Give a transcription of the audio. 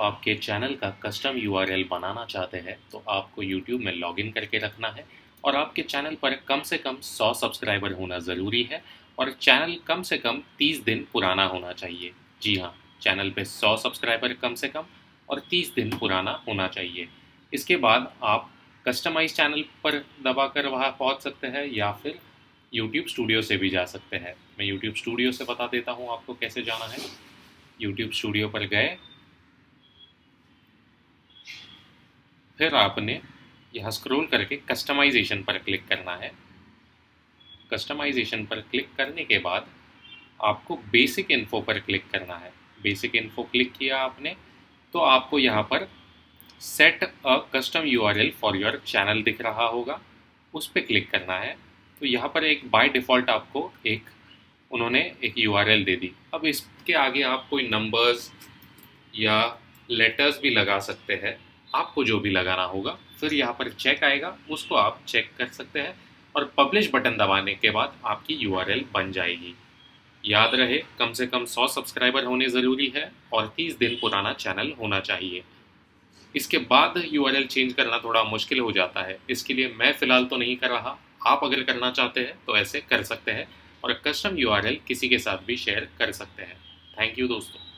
आपके चैनल का custom URL बनाना चाहते हैं तो आपको यूट्यूब में लॉगिन करके रखना है और आपके चैनल पर कम से कम 100 सब्सक्राइबर होना ज़रूरी है और चैनल कम से कम 30 दिन पुराना होना चाहिए। जी हाँ चैनल पे 100 सब्सक्राइबर कम से कम और 30 दिन पुराना होना चाहिए। इसके बाद आप कस्टमाइज चैनल पर दबाकर वहाँ पहुँच सकते हैं या फिर यूट्यूब स्टूडियो से भी जा सकते हैं। मैं यूट्यूब स्टूडियो से बता देता हूँ आपको कैसे जाना है। यूट्यूब स्टूडियो पर गए फिर आपने यह स्क्रॉल करके कस्टमाइजेशन पर क्लिक करना है। कस्टमाइजेशन पर क्लिक करने के बाद आपको बेसिक इन्फो पर क्लिक करना है। बेसिक इन्फो क्लिक किया आपने तो आपको यहाँ पर set a custom URL for your channel दिख रहा होगा। उस पर क्लिक करना है। तो यहाँ पर एक बाय डिफ़ॉल्ट आपको एक, उन्होंने एक यूआरएल दे दी। अब इसके आगे आप कोई नंबर्स या लेटर्स भी लगा सकते हैं। आपको जो भी लगाना होगा, फिर यहाँ पर चेक आएगा, उसको आप चेक कर सकते हैं और पब्लिश बटन दबाने के बाद आपकी यूआरएल बन जाएगी। याद रहे, कम से कम 100 सब्सक्राइबर होने ज़रूरी है और 30 दिन पुराना चैनल होना चाहिए। इसके बाद यूआरएल चेंज करना थोड़ा मुश्किल हो जाता है। इसके लिए मैं फ़िलहाल तो नहीं कर रहा। आप अगर करना चाहते हैं तो ऐसे कर सकते हैं और कस्टम यूआरएल किसी के साथ भी शेयर कर सकते हैं। थैंक यू दोस्तों।